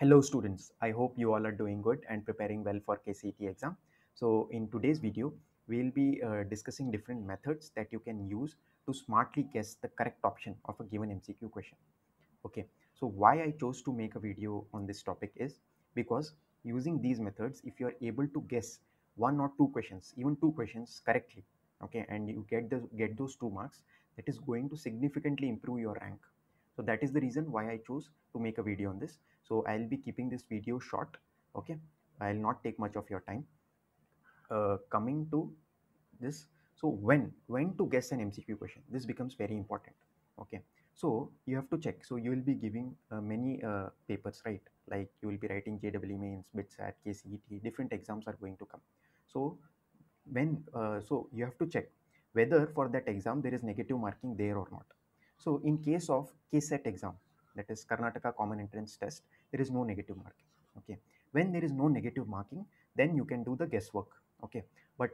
Hello students, I hope you all are doing good and preparing well for KCET exam. So in today's video, we'll be uh, discussing different methods that you can use to smartly guess the correct option of a given MCQ question. Okay, so why I chose to make a video on this topic is because using these methods, if you are able to guess one or two questions, even two questions correctly, okay, and you get the get those two marks, that is going to significantly improve your rank so that is the reason why i chose to make a video on this. So i'll be keeping this video short okay? I'll not take much of your time. Uh, coming to this. So when when to guess an mcq question? This becomes very important okay? So you have to check. So you will be giving uh, many uh, papers right? Like you will be writing JEE mains bitsat kcet different exams are going to come. So when uh, so you have to check whether for that exam there is negative marking there or not so in case of KCET exam, that is Karnataka Common Entrance Test, there is no negative marking. Okay. When there is no negative marking, then you can do the guesswork. Okay. But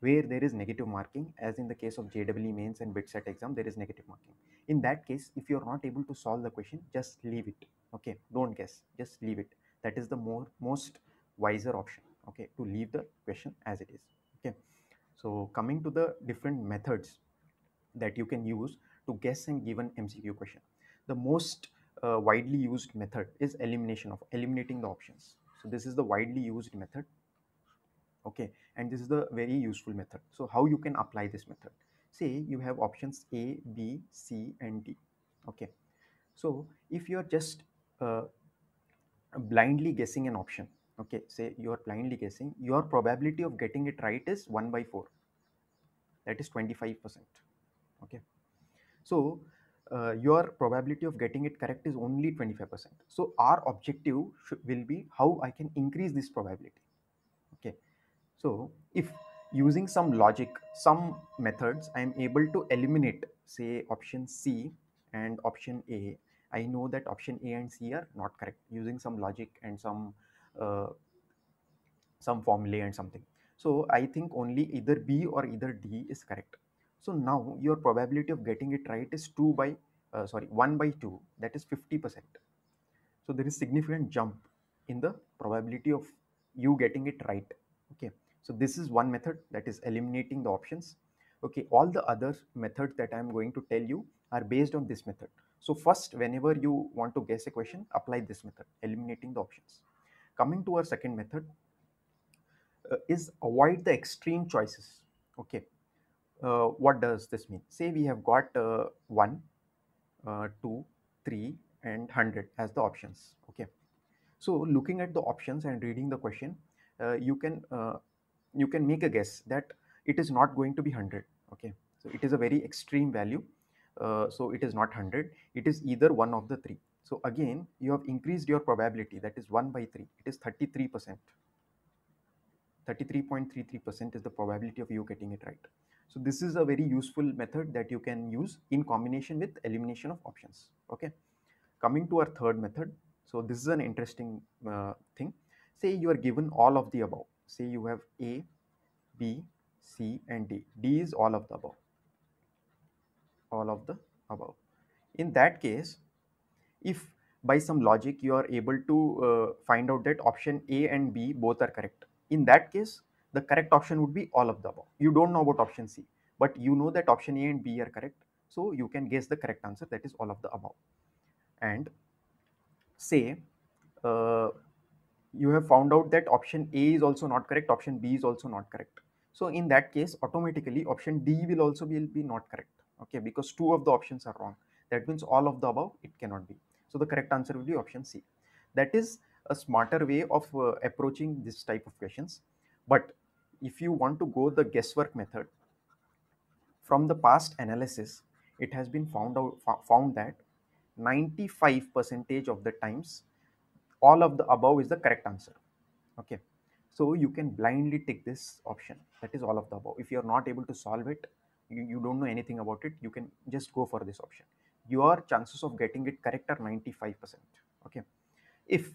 where there is negative marking, as in the case of JEE mains and BITSAT exam, there is negative marking. In that case, if you are not able to solve the question, just leave it. Okay. Don't guess. Just leave it. That is the more most wiser option. Okay. To leave the question as it is. Okay. So coming to the different methods that you can use to guess and give an MCQ question. The most uh, widely used method is elimination of eliminating the options. So this is the widely used method. Okay, and this is the very useful method. So how you can apply this method? Say you have options A, B, C, and D. Okay, so if you are just uh, blindly guessing an option, okay, say you are blindly guessing, your probability of getting it right is 1 by 4. That is 25%. Okay so uh, your probability of getting it correct is only 25%. So our objective will be how I can increase this probability. Okay. So if using some logic, some methods, I am able to eliminate say option C and option A. I know that option A and C are not correct using some logic and some uh, some formulae and something. So I think only either B or either D is correct. So now your probability of getting it right is 2 by, uh, sorry, 1 by 2, that is 50%. So there is significant jump in the probability of you getting it right. Okay. So this is one method that is eliminating the options. Okay. All the other methods that I am going to tell you are based on this method. So first, whenever you want to guess a question, apply this method, eliminating the options. Coming to our second method uh, is avoid the extreme choices. Okay uh, what does this mean? Say we have got uh, 1, uh, 2, 3 and 100 as the options. Okay. So looking at the options and reading the question, uh, you can uh, you can make a guess that it is not going to be 100. Okay. So it is a very extreme value. Uh, so it is not 100. It is either one of the three. So again, you have increased your probability that is 1 by 3. It is 33 percent. 33.33 percent is the probability of you getting it right. So this is a very useful method that you can use in combination with elimination of options. Okay. Coming to our third method. So this is an interesting uh, thing. Say you are given all of the above. Say you have A, B, C and D. D is all of the above. All of the above. In that case, if by some logic you are able to uh, find out that option A and B both are correct. In that case, the correct option would be all of the above. You don't know about option C, but you know that option A and B are correct. So you can guess the correct answer that is all of the above. And say uh, you have found out that option A is also not correct, option B is also not correct. So in that case, automatically option D will also be, will be not correct. Okay, because two of the options are wrong. That means all of the above, it cannot be. So the correct answer will be option C. That is a smarter way of uh, approaching this type of questions. But if you want to go the guesswork method, from the past analysis, it has been found out found that 95 percentage of the times all of the above is the correct answer. Okay, so you can blindly take this option. That is all of the above. If you are not able to solve it, you, you don't know anything about it, you can just go for this option. Your chances of getting it correct are 95 percent. Okay, if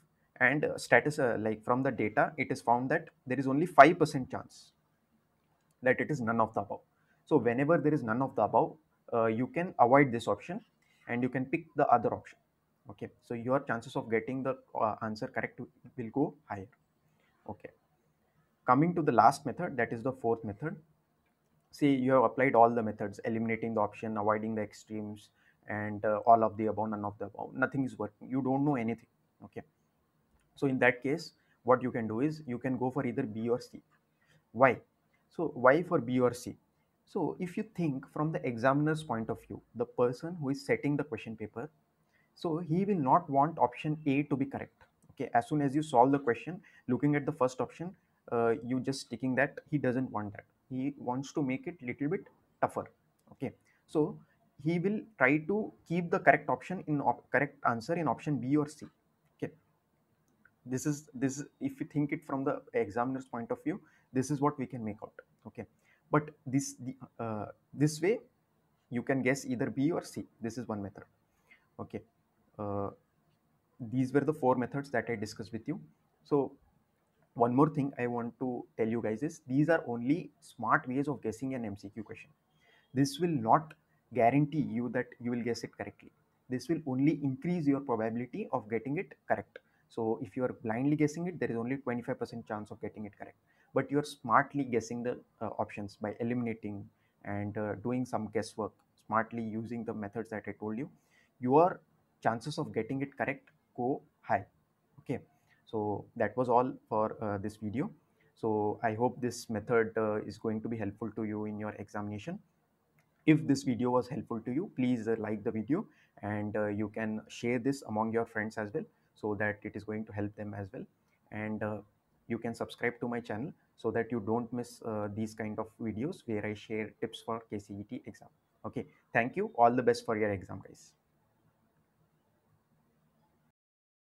and uh, status uh, like from the data it is found that there is only 5% chance that it is none of the above. So whenever there is none of the above, uh, you can avoid this option and you can pick the other option. okay. So your chances of getting the uh, answer correct will go higher. Okay. Coming to the last method that is the fourth method. See you have applied all the methods eliminating the option avoiding the extremes and uh, all of the above none of the above. Nothing is working. You don't know anything. Okay so in that case what you can do is you can go for either b or c. Why? So why for b or c? So if you think from the examiner's point of view the person who is setting the question paper so he will not want option a to be correct. Okay as soon as you solve the question looking at the first option uh, you just sticking that he doesn't want that. He wants to make it little bit tougher. Okay so he will try to keep the correct option in op correct answer in option b or c this is this if you think it from the examiner's point of view this is what we can make out okay? But this the uh, this way you can guess either b or c. This is one method okay? Uh, these were the four methods that i discussed with you. So one more thing i want to tell you guys is these are only smart ways of guessing an mcq question. This will not guarantee you that you will guess it correctly. This will only increase your probability of getting it correct so if you are blindly guessing it, there is only 25% chance of getting it correct. But you are smartly guessing the uh, options by eliminating and uh, doing some guesswork, smartly using the methods that I told you. Your chances of getting it correct go high. Okay. So that was all for uh, this video. So I hope this method uh, is going to be helpful to you in your examination. If this video was helpful to you, please uh, like the video and uh, you can share this among your friends as well so that it is going to help them as well and uh, you can subscribe to my channel so that you don't miss uh, these kind of videos where I share tips for KCET exam. Okay, thank you. All the best for your exam guys.